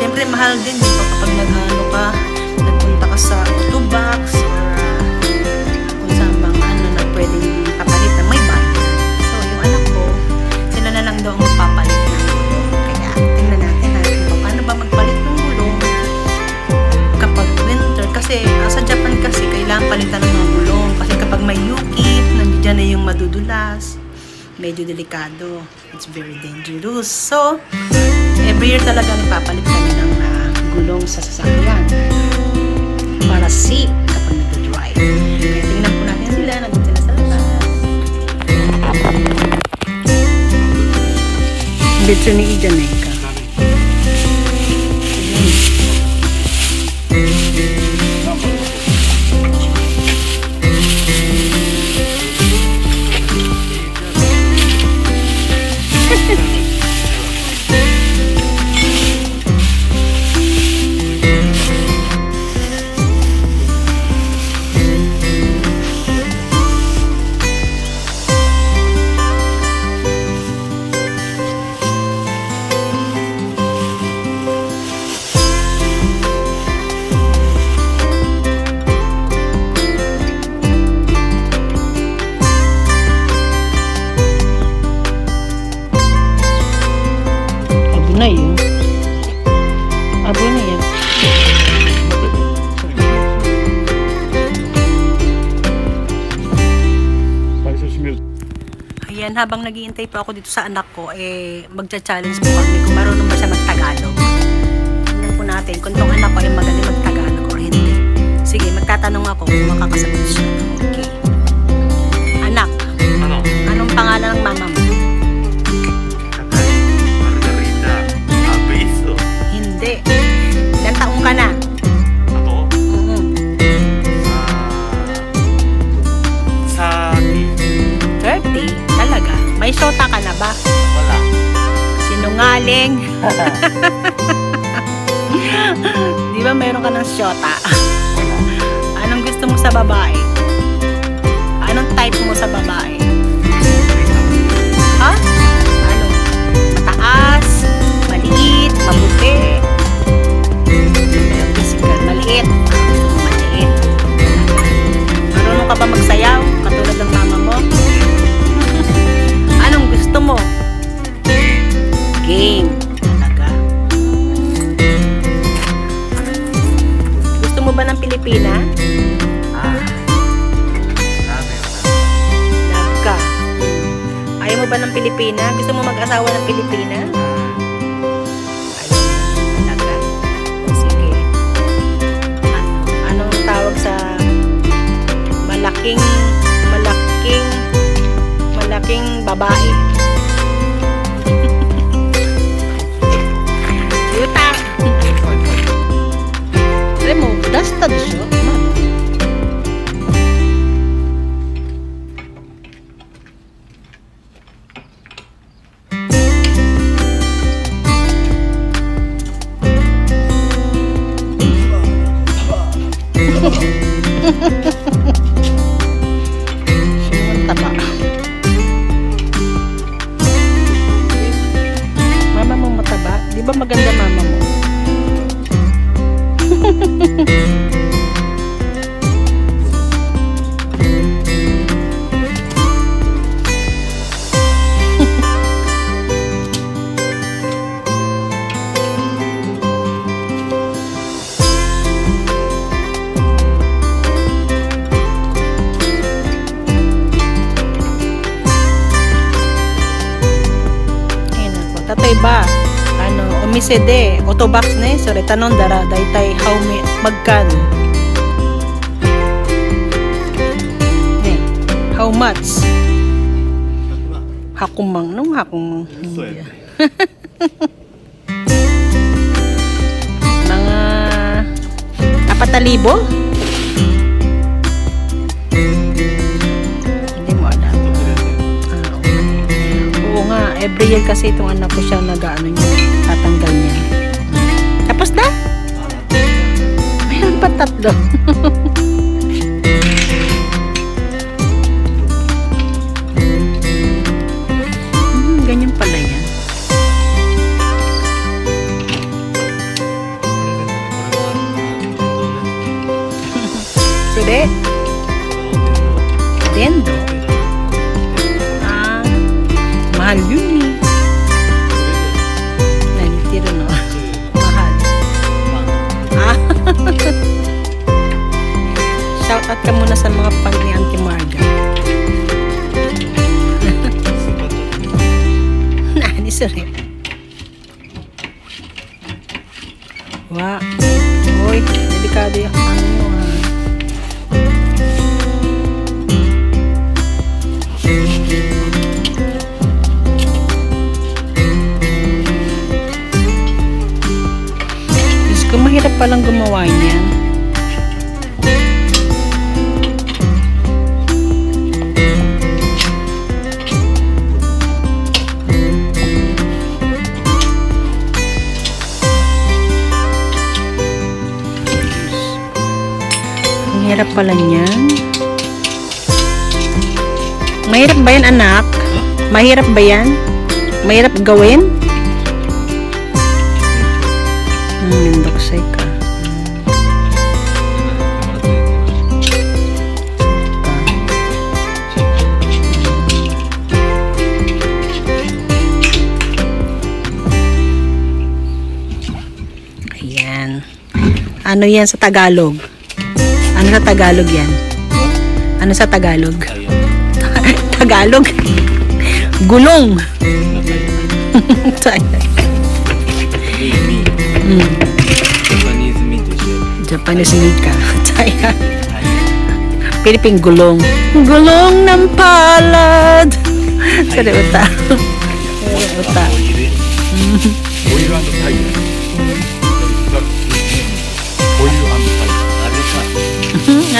Siyempre, mahal din, di kapag naghano ka, nagpunta ka sa auto box, or kung saan bang ano na pwedeng papalitan, may bayad. So, yung anak ko, sila na lang daw ang magpapalit gulong. Kaya, tingnan natin natin kung paano ba magpalit ng gulong kapag winter. Kasi, sa Japan kasi, kailangan palitan ng gulong. Kasi kapag may yuki, nandiyan na yung madudulas. Medyo delikado. It's very dangerous. So, every year talaga nagpapalit kami ng ah, gulong sa sasakyan. Para safe kapag nag-drive. Kaya tingnan po natin sila. Nandun sila sa labas. Dito ni. Abo na yun. Abo na yan. Ayan, habang naghihintay po ako dito sa anak ko, eh, magcha-challenge po kami kung marunong ba siya magtagalog. Tingnan po natin kung tong anak ko ay magaling magtagalog or hindi. Sige, magtatanong ako kung makakasagot siya. Okay. Anak, Ano? anong pangalan ng mama mo? Na ba? Wala. Sinungaling. Di ba meron ka ng shota? Anong gusto mo sa babae? Anong type mo sa babae? Ha? Ano? Mataas? Maliit? Mabuti? Ba ng Pilipina? Gusto mo mag-asawa ng Pilipina? Mo talaga. Sige. Ano, anong tawag sa malaking malaking malaking babae? Ay nako, tatay ba? Ano, sede, otobox ne, so re tanon dara, daytay how me, magkano? Ne, how much? Hakumang, nung hakumang. Mga apat na libo? Hindi mo alam. Ah, nga, every year kasi itong anak ko siya nag-ano niya, tatanggal Pa tatlo. hmm, ganyan pala yan. So, de, dendo. Ah, mahal yun eh. Ah. Shout out ka muna sa mga pag ni Auntie Marga. Nani sorry. Wa. Uy, delikado yung ano ah. Palang gumawa niyan. Ang hirap pala niyan. Mahirap ba yan, anak? Mahirap ba yan? Mahirap gawin? Hmm, mendoksay ka. Ano yan sa Tagalog? Ano sa Tagalog yan? Ano sa Tagalog? Tagalog? Gulong! mm. Japanese Mika. Chaya. Philippine gulong. Gulong ng palad! Sorry, uta. Sorry, uta. Ano? メ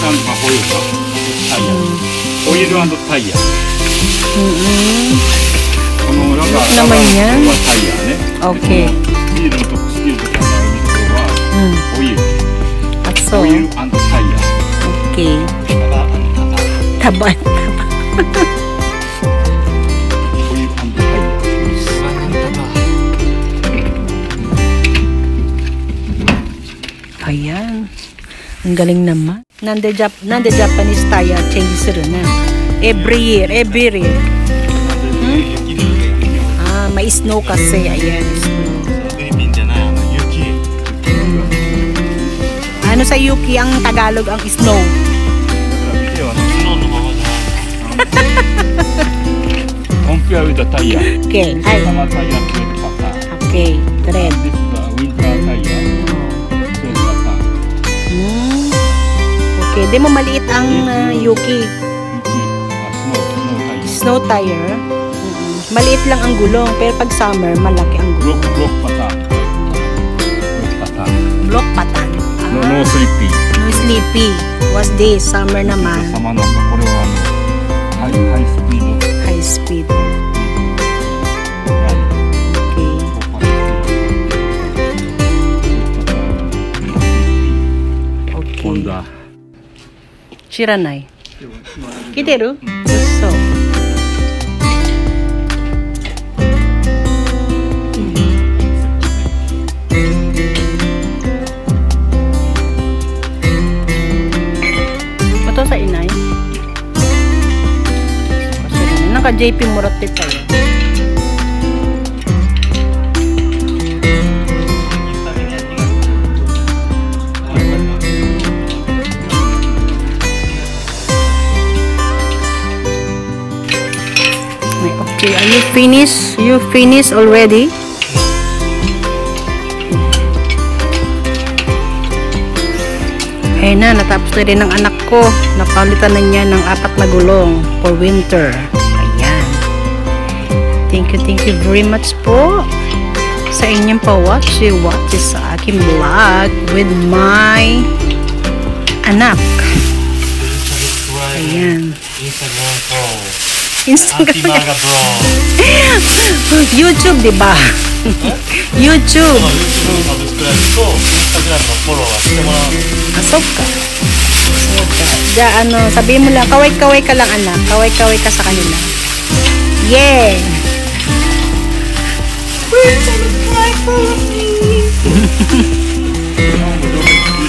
タルがホイールかタイヤオイルタイヤ Mm-mm. このラバーラバ naman ー yan. はタイヤね Okay. スティールのとこスティールとかのあるところは Hmm. オイル At so, オイルタイヤ okay. ラバータバ Taba. オ galing naman. Nande, Jap Nande Japanese tayo change siro na. Every year, every year. Hmm? Ah, may snow kasi. Ayan, snow. Ano sa Yuki ang Tagalog ang snow? Okay. Okay. Hindi mo maliit ang uh, Yuki. Mm-hmm. Snow tire. Mm -hmm. Maliit lang ang gulong, pero pag summer, malaki ang gulong. Block, block patan. Block patan. Block patan. Ah. No, no sleepy. No sleepy. What's this? Summer naman. Summer naman. High, high speed. High speed. Shiranai. Kiteru? Gusto. Ito sa inay. Kasi naka JP Murati tayo. May- okay are you finished you finished already? Ayun na natapos na rin ng anak ko. Napalitan na niya ng apat na gulong for winter. Ayan. Thank you thank you very much po sa inyong pa-watch watch sa aking vlog with my anak. Ayan. Instagram Pro. Instagram. Anti-Maga Bro. YouTube, di ba? YouTube. この YouTube のサブスクライブと Instagram のフォローはしてもらう Ah, so ka. So ka. Ja, ano, sabihin mo lang, kaway-kaway ka lang, anak. Kaway-kaway ka sa kanila. Yeah!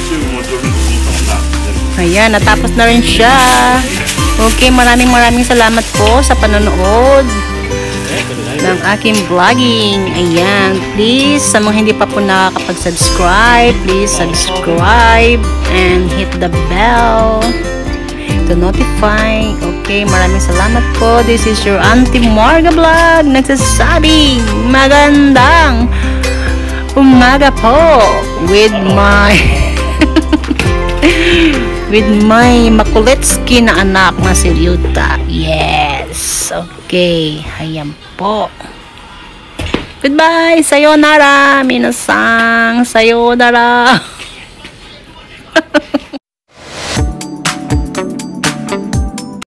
YouTube も上手に見たもんな Ayan, natapos na rin siya. Okay, maraming maraming salamat po sa panonood ng aking vlogging. Ayan, please, sa mga hindi pa po nakakapag-subscribe, please subscribe and hit the bell to notify. Okay, maraming salamat po. This is your Auntie Marga Vlog. Nagsasabing magandang umaga po with my with my makulit skin na anak na si Ryuta. Yes. Okay. Ayan po. Goodbye. Sayonara. Minasang. Sayonara.